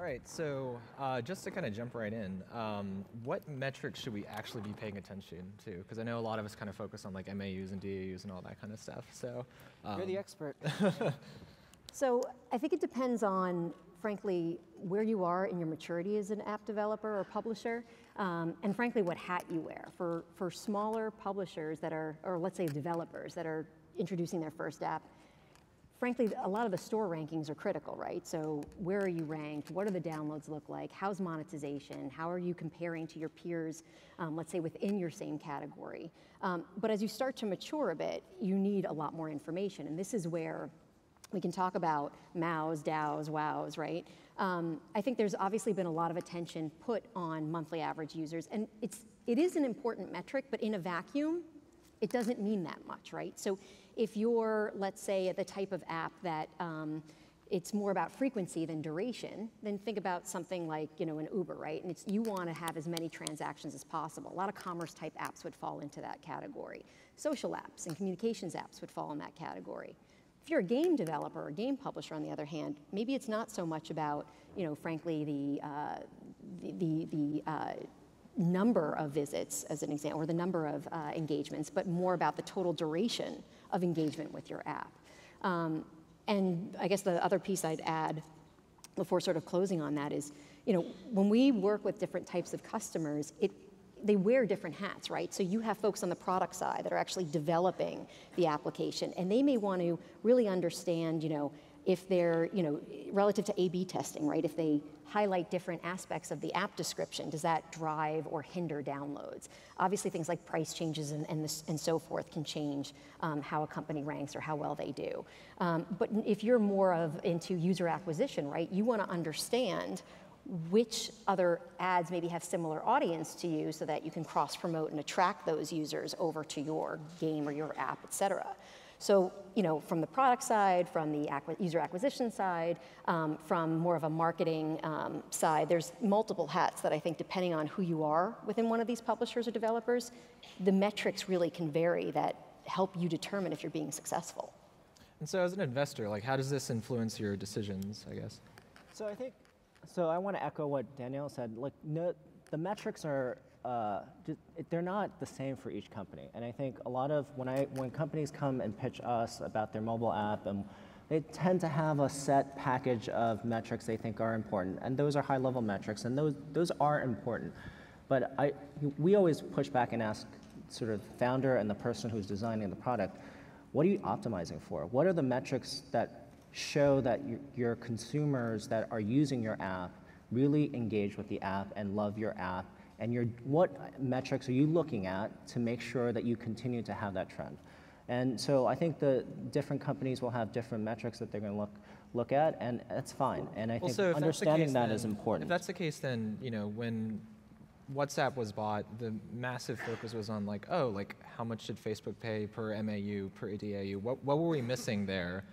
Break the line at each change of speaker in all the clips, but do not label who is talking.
All right, so uh, just to kind of jump right in, um, what metrics should we actually be paying attention to? Because I know a lot of us kind of focus on like MAUs and DAUs and all that kind of stuff. So
um, you're the expert.
so I think it depends on, frankly, where you are in your maturity as an app developer or publisher, um, and frankly, what hat you wear. For for smaller publishers that are, or let's say developers that are introducing their first app frankly, a lot of the store rankings are critical, right? So where are you ranked? What do the downloads look like? How's monetization? How are you comparing to your peers, um, let's say within your same category? Um, but as you start to mature a bit, you need a lot more information. And this is where we can talk about MAUs, DAUs, WAUs, right? Um, I think there's obviously been a lot of attention put on monthly average users, and it's, it is an important metric, but in a vacuum, it doesn't mean that much, right? So if you're, let's say, at the type of app that um, it's more about frequency than duration, then think about something like you know an Uber, right? And it's you want to have as many transactions as possible. A lot of commerce type apps would fall into that category. Social apps and communications apps would fall in that category. If you're a game developer or game publisher, on the other hand, maybe it's not so much about you know, frankly, the uh, the the, the uh, number of visits, as an example, or the number of uh, engagements, but more about the total duration of engagement with your app. Um, and I guess the other piece I'd add before sort of closing on that is, you know, when we work with different types of customers, it, they wear different hats, right? So you have folks on the product side that are actually developing the application, and they may want to really understand, you know, if they're, you know, relative to A-B testing, right? If they highlight different aspects of the app description, does that drive or hinder downloads? Obviously, things like price changes and, and, this, and so forth can change um, how a company ranks or how well they do. Um, but if you're more of into user acquisition, right, you want to understand which other ads maybe have similar audience to you so that you can cross promote and attract those users over to your game or your app, et cetera. So, you know, from the product side, from the user acquisition side, um, from more of a marketing um, side, there's multiple hats that I think depending on who you are within one of these publishers or developers, the metrics really can vary that help you determine if you're being successful.
And so as an investor, like how does this influence your decisions, I guess?
So I think, so I want to echo what Danielle said. Like, no, the metrics are uh, they're not the same for each company. And I think a lot of when I when companies come and pitch us about their mobile app and they tend to have a set package of metrics they think are important, and those are high-level metrics, and those those are important. But I, we always push back and ask sort of founder and the person who's designing the product, what are you optimizing for? What are the metrics that show that your consumers that are using your app really engage with the app and love your app and your, what metrics are you looking at to make sure that you continue to have that trend? And so I think the different companies will have different metrics that they're going to look look at, and that's fine. And I
well,
think
so
understanding
case,
that
then,
is important.
If that's the case, then you know when WhatsApp was bought, the massive focus was on like, oh, like how much did Facebook pay per MAU, per DAU? What what were we missing there?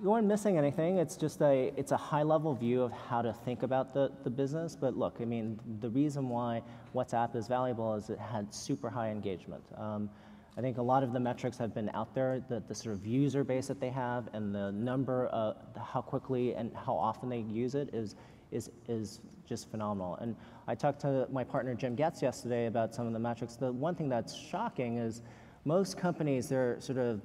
You weren't missing anything. It's just a it's a high level view of how to think about the, the business. But look, I mean, the reason why WhatsApp is valuable is it had super high engagement. Um, I think a lot of the metrics have been out there, the, the sort of user base that they have and the number, of how quickly and how often they use it is, is, is just phenomenal. And I talked to my partner Jim Goetz yesterday about some of the metrics. The one thing that's shocking is most companies, they're sort of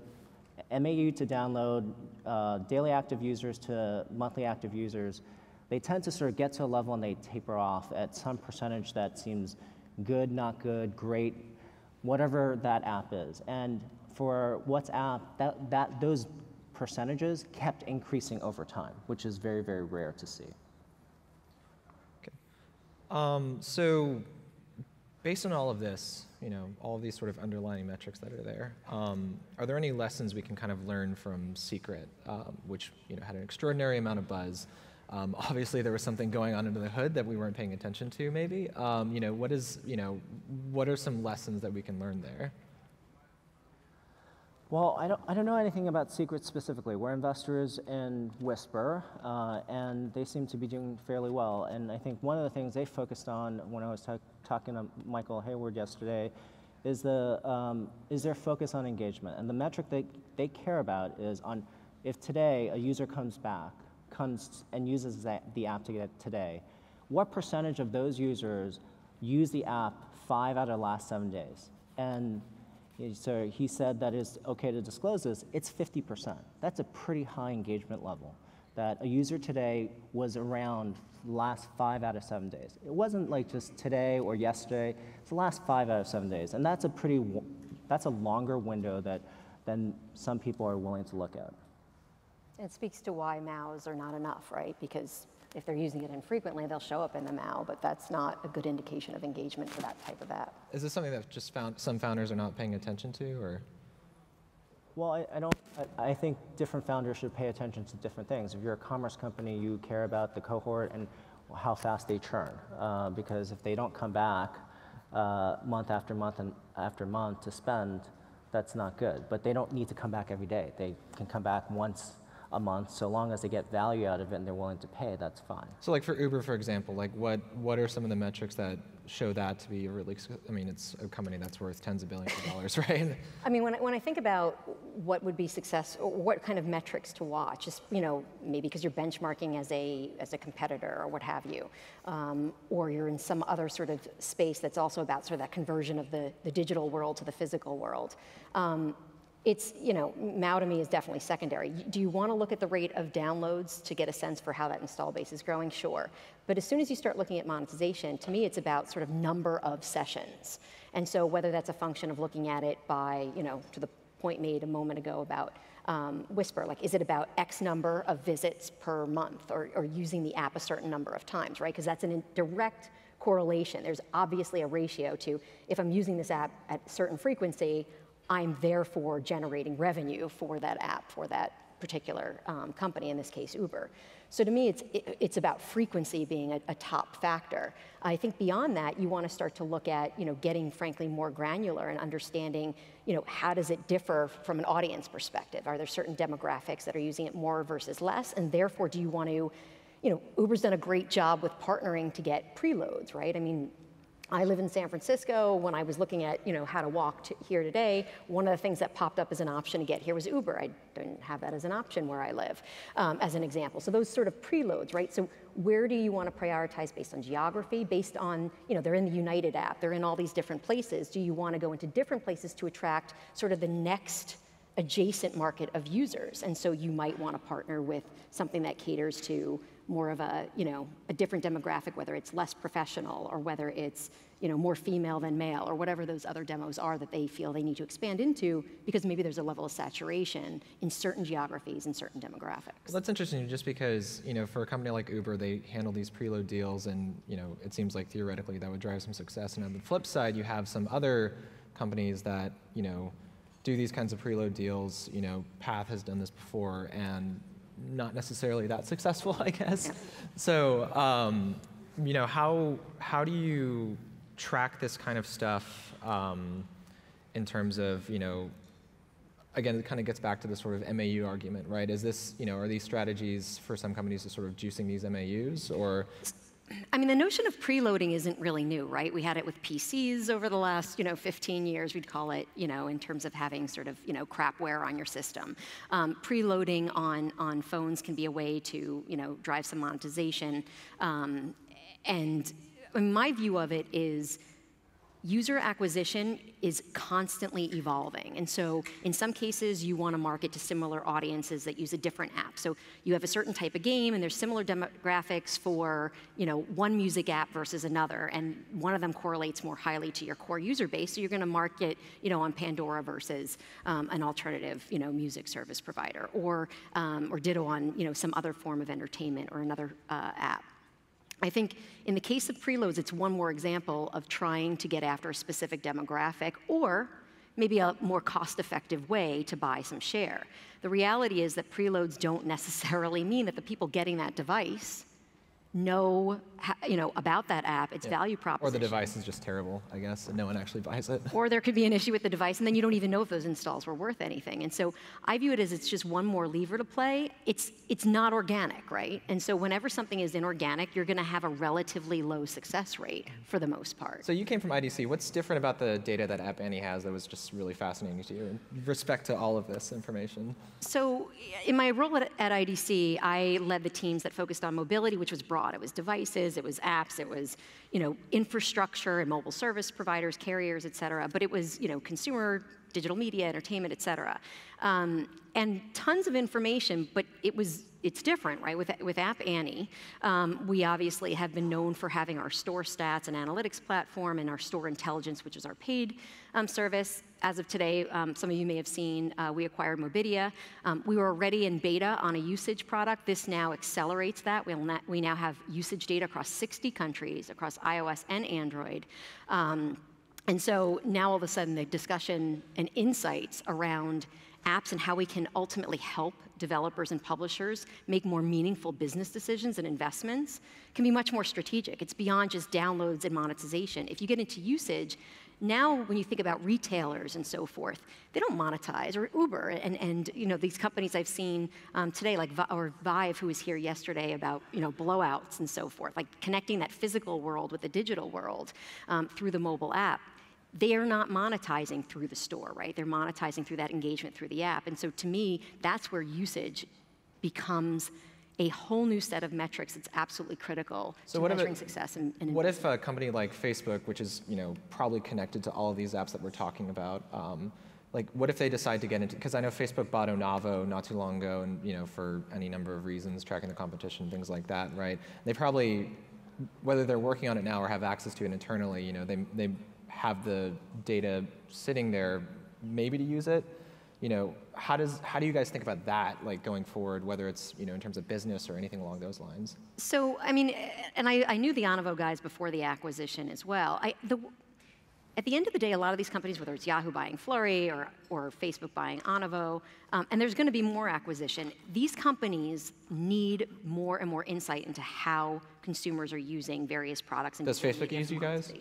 MAU to download, uh, daily active users to monthly active users, they tend to sort of get to a level and they taper off at some percentage that seems good, not good, great, whatever that app is. And for WhatsApp, that, that, those percentages kept increasing over time, which is very, very rare to see.
Okay. Um, so based on all of this, you know, all of these sort of underlying metrics that are there, um, are there any lessons we can kind of learn from Secret, um, which you know had an extraordinary amount of buzz? Um, obviously, there was something going on under the hood that we weren't paying attention to. Maybe, um, you know, what is, you know, what are some lessons that we can learn there?
Well, I don't, I don't know anything about Secret specifically. We're investors in Whisper, uh, and they seem to be doing fairly well. And I think one of the things they focused on when I was talking to Michael Heyward yesterday is, the, um, is their focus on engagement. And the metric they, they care about is on if today a user comes back, comes and uses that, the app to get today, what percentage of those users use the app five out of the last seven days? And so he said that it's okay to disclose this. It's 50%. That's a pretty high engagement level. That a user today was around last five out of seven days. It wasn't like just today or yesterday. It's the last five out of seven days, and that's a pretty that's a longer window that than some people are willing to look at.
It speaks to why MAUs are not enough, right? Because if they're using it infrequently, they'll show up in the MAU, but that's not a good indication of engagement for that type of app.
Is this something that just found some founders are not paying attention to, or?
Well, I, I don't. I, I think different founders should pay attention to different things. If you're a commerce company, you care about the cohort and how fast they churn. Uh, because if they don't come back uh, month after month and after month to spend, that's not good. But they don't need to come back every day. They can come back once a month, so long as they get value out of it and they're willing to pay. That's fine.
So like for Uber, for example, like what, what are some of the metrics that show that to be a really, I mean, it's a company that's worth tens of billions of dollars, right?
I mean, when I, when I think about what would be success, or what kind of metrics to watch, just you know, maybe because you're benchmarking as a as a competitor or what have you, um, or you're in some other sort of space that's also about sort of that conversion of the the digital world to the physical world. Um, it's you know, MAU to me is definitely secondary. Do you want to look at the rate of downloads to get a sense for how that install base is growing? Sure, but as soon as you start looking at monetization, to me, it's about sort of number of sessions. And so whether that's a function of looking at it by, you know, to the point made a moment ago about um, Whisper, like is it about X number of visits per month or, or using the app a certain number of times, right? Because that's an direct correlation. There's obviously a ratio to if I'm using this app at certain frequency, I'm therefore generating revenue for that app, for that particular um, company, in this case, Uber. So to me, it's, it, it's about frequency being a, a top factor. I think beyond that, you want to start to look at, you know, getting frankly more granular and understanding, you know, how does it differ from an audience perspective? Are there certain demographics that are using it more versus less? And therefore, do you want to, you know, Uber's done a great job with partnering to get preloads, right? I mean, I live in San Francisco. When I was looking at, you know, how to walk to here today, one of the things that popped up as an option to get here was Uber. I didn't have that as an option where I live, um, as an example. So those sort of preloads, right? So where do you want to prioritize based on geography, based on, you know, they're in the United app, they're in all these different places. Do you want to go into different places to attract sort of the next adjacent market of users? And so you might want to partner with something that caters to more of a, you know, a different demographic, whether it's less professional or whether it's, you know, more female than male or whatever those other demos are that they feel they need to expand into because maybe there's a level of saturation in certain geographies and certain demographics.
Well, that's interesting just because, you know, for a company like Uber, they handle these preload deals and, you know, it seems like theoretically that would drive some success. And on the flip side, you have some other companies that, you know, do these kinds of preload deals. You know, Path has done this before and not necessarily that successful, I guess. So, um, you know, how, how do you track this kind of stuff um, in terms of, you know, again, it kind of gets back to the sort of MAU argument, right? Is this, you know, are these strategies for some companies to sort of juicing these MAUs, or
I mean, the notion of preloading isn't really new, right? We had it with PCs over the last, you know, 15 years. We'd call it, you know, in terms of having sort of, you know, crapware on your system. Um, preloading on on phones can be a way to, you know, drive some monetization. Um, and my view of it is user acquisition is constantly evolving. And so in some cases, you want to market to similar audiences that use a different app. So you have a certain type of game and there's similar demographics for, you know, one music app versus another. And one of them correlates more highly to your core user base. So you're going to market, you know, on Pandora versus um, an alternative, you know, music service provider or, um, or ditto on, you know, some other form of entertainment or another uh, app. I think in the case of preloads, it's one more example of trying to get after a specific demographic or maybe a more cost effective way to buy some share. The reality is that preloads don't necessarily mean that the people getting that device know, you know, about that app, its
Yeah.
value proposition.
Or the device is just terrible, I guess, and no one actually buys it.
Or there could be an issue with the device, and then you don't even know if those installs were worth anything. And so I view it as it's just one more lever to play. It's it's not organic, right? And so whenever something is inorganic, you're going to have a relatively low success rate for the most part.
So you came from IDC. What's different about the data that App Annie has that was just really fascinating to you in respect to all of this information?
So, in my role at, at IDC, I led the teams that focused on mobility, which was broad. It was devices, it was apps, it was you know infrastructure and mobile service providers, carriers, et cetera. But it was you know consumer, digital media, entertainment, et cetera, um, and tons of information. But it was it's different, right? With with App Annie, um, we obviously have been known for having our store stats and analytics platform and our store intelligence, which is our paid um, service as of today, um, some of you may have seen, uh, we acquired Mobidia. Um, we were already in beta on a usage product. This now accelerates that. We'll we now have usage data across 60 countries, across iOS and Android. And so now all of a sudden, the discussion and insights around apps and how we can ultimately help developers and publishers make more meaningful business decisions and investments can be much more strategic. It's beyond just downloads and monetization. If you get into usage, now when you think about retailers and so forth, they don't monetize, or Uber and, and you know these companies I've seen um, today, like or Vive, who was here yesterday about you know blowouts and so forth, like connecting that physical world with the digital world um, through the mobile app. They are not monetizing through the store, right? They're monetizing through that engagement through the app. And so to me, that's where usage becomes a whole new set of metrics that's absolutely critical
So
to
what if
measuring success and, and
What if a company like Facebook, which is you know probably connected to all of these apps that we're talking about, um, like what if they decide to get into? Because I know Facebook bought Onavo not too long ago, and you know for any number of reasons, tracking the competition, things like that, right? They probably, whether they're working on it now or have access to it internally, you know they they have the data sitting there, maybe to use it. You know, how does how do you guys think about that, like going forward, whether it's you know in terms of business or anything along those lines?
So, I mean, and I, I knew the Onavo guys before the acquisition as well. I, the, at the end of the day, a lot of these companies, whether it's Yahoo buying Flurry or, or Facebook buying Onavo, um, and there's going to be more acquisition, these companies need more and more insight into how consumers are using various products. and
Does Facebook use you guys?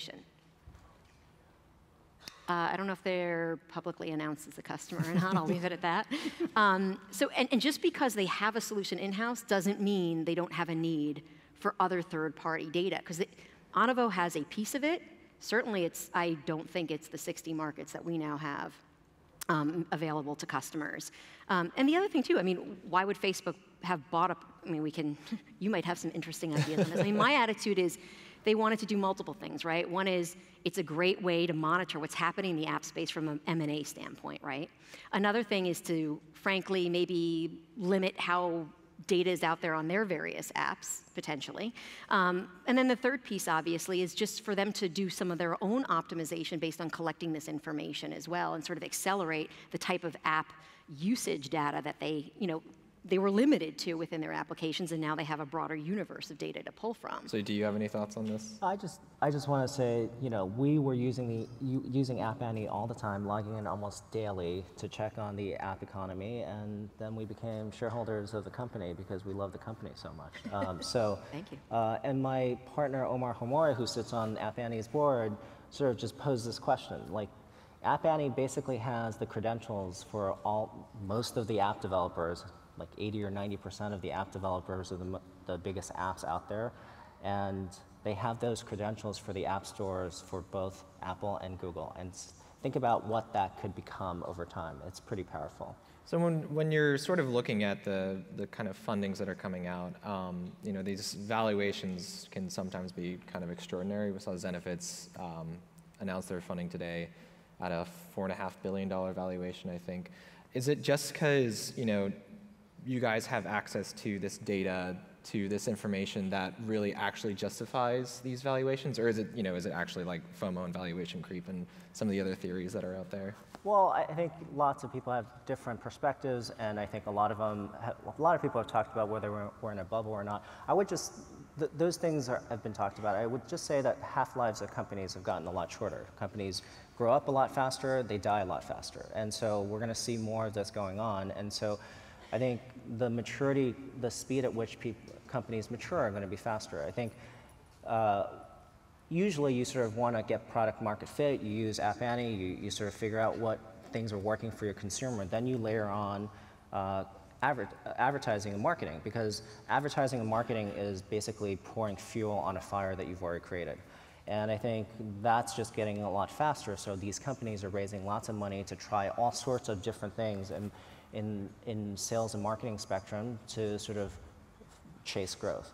Uh, I don't know if they're publicly announced as a customer or not. I'll leave it at that. Um, so, and, and just because they have a solution in-house doesn't mean they don't have a need for other third-party data. Because Onavo has a piece of it. Certainly, it's. I don't think it's the 60 markets that we now have um, available to customers. Um, and the other thing too, I mean, why would Facebook have bought up? I mean, we can. You might have some interesting ideas on this. I mean, my attitude is, they wanted to do multiple things, right? One is it's a great way to monitor what's happening in the app space from an M&A standpoint, right? Another thing is to, frankly, maybe limit how data is out there on their various apps, potentially. Um, and then the third piece, obviously, is just for them to do some of their own optimization based on collecting this information as well and sort of accelerate the type of app usage data that they, you know, they were limited to within their applications, and now they have a broader universe of data to pull from.
So do you have any thoughts on this?
I just, I just want to say, you know, we were using the using App Annie all the time, logging in almost daily to check on the app economy, and then we became shareholders of the company because we love the company so much. Um, so,
Thank you.
Uh, and my partner Omar Hamoui, who sits on App Annie's board, sort of just posed this question, like. App Annie basically has the credentials for all most of the app developers, like 80 or 90 percent of the app developers of the, the biggest apps out there, and they have those credentials for the app stores for both Apple and Google. And think about what that could become over time. It's pretty powerful.
So when, when you're sort of looking at the, the kind of fundings that are coming out, um, you know, these valuations can sometimes be kind of extraordinary. We saw Zenefits um, announce their funding today at a four and a half billion dollar valuation, I think. Is it just because, you know, you guys have access to this data, to this information that really actually justifies these valuations? Or is it, you know, is it actually like FOMO and valuation creep and some of the other theories that are out there?
Well, I think lots of people have different perspectives, and I think a lot of them, ha- a lot of people have talked about whether we're, we're in a bubble or not. I would just, th- those things are, have been talked about. I would just say that half lives of companies have gotten a lot shorter. Companies grow up a lot faster, they die a lot faster, and so we're going to see more of this going on. And so, I think the maturity, the speed at which companies mature are going to be faster. I think uh, usually you sort of want to get product market fit. You use App Annie, you, you sort of figure out what things are working for your consumer. Then you layer on uh, adver advertising and marketing because advertising and marketing is basically pouring fuel on a fire that you've already created. And I think that's just getting a lot faster. So these companies are raising lots of money to try all sorts of different things in, in, in sales and marketing spectrum to sort of chase growth.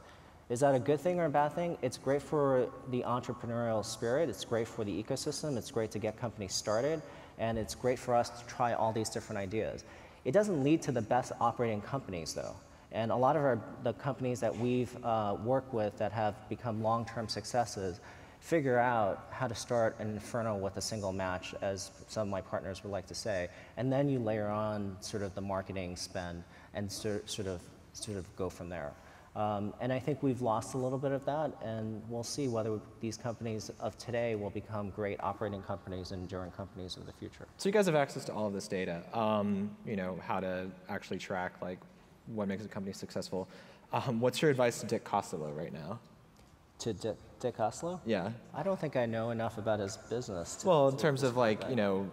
Is that a good thing or a bad thing? It's great for the entrepreneurial spirit. It's great for the ecosystem. It's great to get companies started. And it's great for us to try all these different ideas. It doesn't lead to the best operating companies, though. And a lot of our, the companies that we've uh, worked with that have become long-term successes figure out how to start an inferno with a single match, as some of my partners would like to say, and then you layer on sort of the marketing spend and sort, sort of sort of go from there. Um, and I think we've lost a little bit of that, and we'll see whether these companies of today will become great operating companies and enduring companies of the future.
So you guys have access to all of this data. Um, you know how to actually track like what makes a company successful. Um, what's your advice to Dick Costolo right now?
To Dick, Dick Costolo?
Yeah.
I don't think I know enough about his business. To,
well, in terms of like
that.
you know,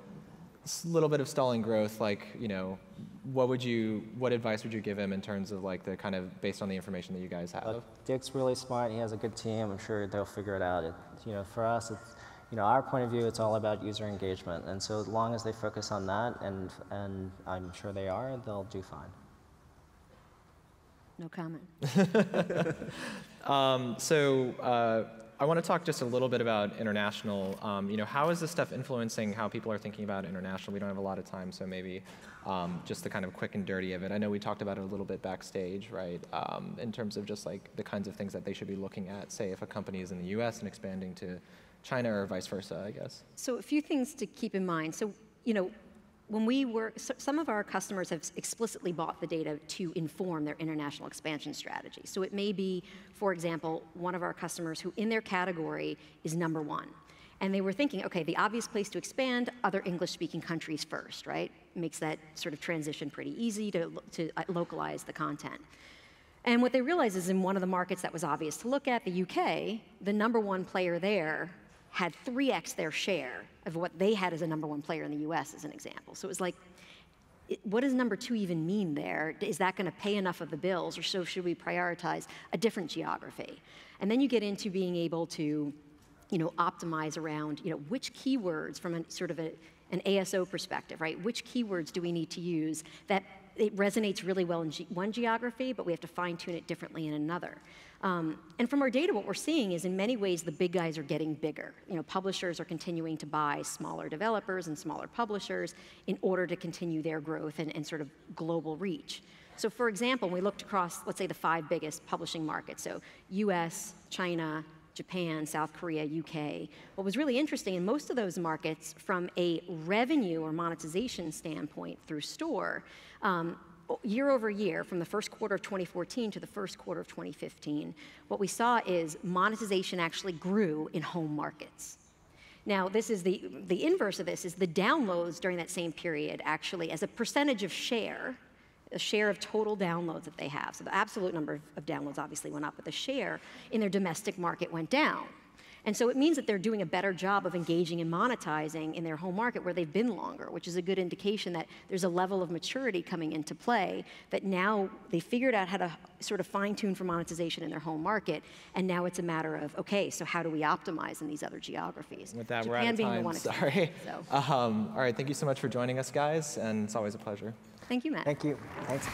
a little bit of stalling growth, like you know, what would you, what advice would you give him in terms of like the kind of based on the information that you guys have?
But Dick's really smart. He has a good team. I'm sure they'll figure it out. It, you know, for us, it's, you know, our point of view, it's all about user engagement. And so as long as they focus on that, and and I'm sure they are, they'll do fine.
No comment.
Um, so uh, I want to talk just a little bit about international. Um, you know, how is this stuff influencing how people are thinking about international? We don't have a lot of time, so maybe um, just the kind of quick and dirty of it. I know we talked about it a little bit backstage, right? Um, in terms of just like the kinds of things that they should be looking at. Say, if a company is in the U.S. and expanding to China, or vice versa, I guess.
So a few things to keep in mind. So you know, when we work, so some of our customers have explicitly bought the data to inform their international expansion strategy. So it may be, for example, one of our customers who in their category is number one. And they were thinking, okay, the obvious place to expand, other English-speaking countries first, right? Makes that sort of transition pretty easy to, to uh, localize the content. And what they realized is in one of the markets that was obvious to look at, the UK, the number one player there had 3x their share of what they had as a number one player in the US, as an example. So it was like, it, what does number two even mean there? Is that going to pay enough of the bills, or so should we prioritize a different geography? And then you get into being able to, you know, optimize around, you know, which keywords from a sort of a, an ASO perspective, right? Which keywords do we need to use that it resonates really well in one geography, but we have to fine tune it differently in another. Um, and from our data, what we're seeing is in many ways the big guys are getting bigger. You know, publishers are continuing to buy smaller developers and smaller publishers in order to continue their growth and, and sort of global reach. So for example, we looked across, let's say, the five biggest publishing markets, so US, China, Japan, South Korea, UK. What was really interesting in most of those markets, from a revenue or monetization standpoint through store, um, year over year, from the first quarter of 2014 to the first quarter of 2015, what we saw is monetization actually grew in home markets. Now, this is the, the inverse of this is the downloads during that same period actually as a percentage of share, a share of total downloads that they have. So the absolute number of downloads obviously went up, but the share in their domestic market went down. And so it means that they're doing a better job of engaging and monetizing in their home market where they've been longer, which is a good indication that there's a level of maturity coming into play that now they figured out how to sort of fine tune for monetization in their home market. And now it's a matter of, okay, so how do we optimize in these other geographies?
With that,
Japan
we're out of
being the
time.
one
Sorry.
so.
Um, all right. Thank you so much for joining us, guys, and it's always a pleasure.
Thank you, Matt.
Thank you. Thanks.